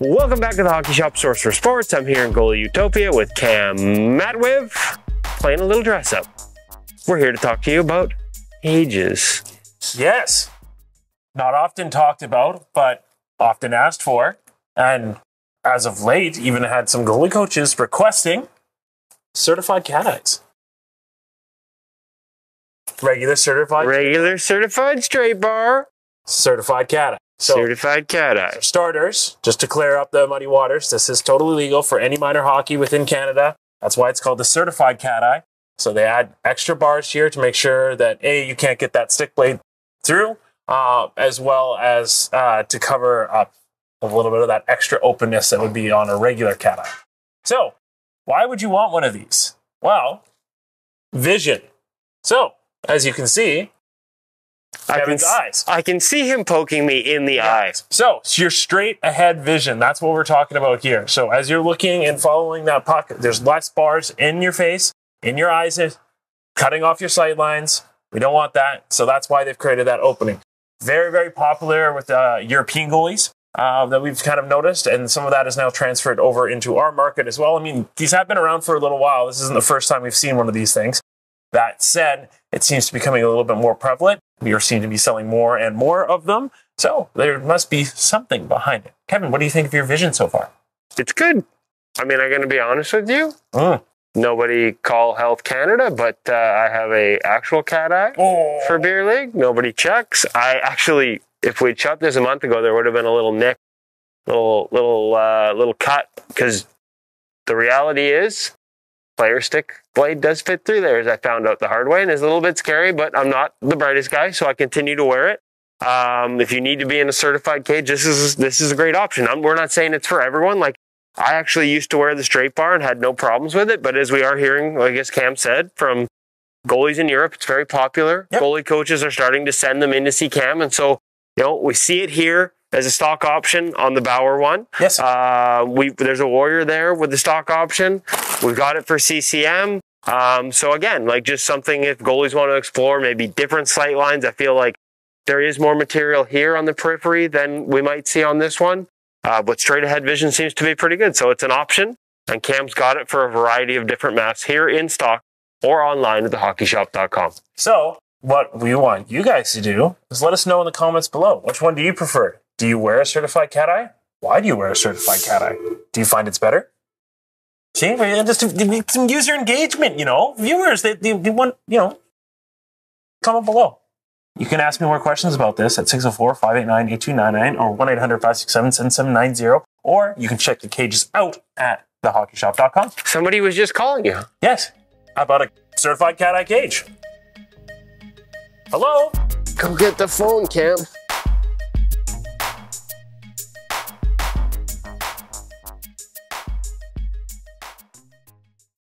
Welcome back to the Hockey Shop Source for Sports. I'm here in Goalie Utopia with Cam Matwiv playing a little dress up. We're here to talk to you about ages. Yes. Not often talked about, but often asked for. And as of late, even had some goalie coaches requesting certified cat eyes. Regular certified, Regular certified straight bar, certified cat eye. So, certified cat eye. for starters, just to clear up the muddy waters, this is totally legal for any minor hockey within Canada. That's why it's called the certified cat eye. So they add extra bars here to make sure that A, you can't get that stick blade through, uh, as well as uh, to cover up a little bit of that extra openness that would be on a regular cat eye. So, why would you want one of these? Well, vision. So, as you can see, I can, eyes. I can see him poking me in the eyes. So, it's your straight ahead vision. That's what we're talking about here. So, as you're looking and following that puck, there's less bars in your face, in your eyes, cutting off your sight lines. We don't want that. So, that's why they've created that opening. Very, very popular with uh, European goalies uh, that we've kind of noticed. And some of that is now transferred over into our market as well. I mean, these have been around for a little while. This isn't the first time we've seen one of these things. That said, it seems to be becoming a little bit more prevalent. We are seem to be selling more and more of them. So there must be something behind it. Kevin, what do you think of your vision so far? It's good. I mean, I'm going to be honest with you. Mm. Nobody call Health Canada, but uh, I have a actual cat eye Oh, for beer league. Nobody checks. I actually, if we'd shot this a month ago, there would have been a little nick, little little uh, little cut. Because the reality is, player stick blade does fit through there, as I found out the hard way, and is a little bit scary. But I'm not the brightest guy, so I continue to wear it. Um, if you need to be in a certified cage, this is this is a great option. I'm, we're not saying it's for everyone. Like I actually used to wear the straight bar and had no problems with it. But as we are hearing, I guess Cam said from goalies in Europe, it's very popular. Yep. Goalie coaches are starting to send them in to see Cam, and so you know we see it here as a stock option on the Bauer one. yes. Uh, we there's a Warrior there with the stock option. We've got it for CCM. Um, so again, like just something if goalies want to explore, maybe different sight lines. I feel like there is more material here on the periphery than we might see on this one. Uh, but straight ahead vision seems to be pretty good. So it's an option. And Cam's got it for a variety of different masks here in stock or online at thehockeyshop.com. So what we want you guys to do is let us know in the comments below. Which one do you prefer? Do you wear a certified cat eye? Why do you wear a certified cat eye? Do you find it's better? See, we- just to- to make some user engagement, you know, viewers, they, they, they want, you know, comment below. You can ask me more questions about this at 604 589 8299 or 1 800 567 7790. Or you can check the cages out at thehockeyshop.com. Somebody was just calling you. Yes, how about a certified cat eye cage? Hello? Go get the phone, Cam.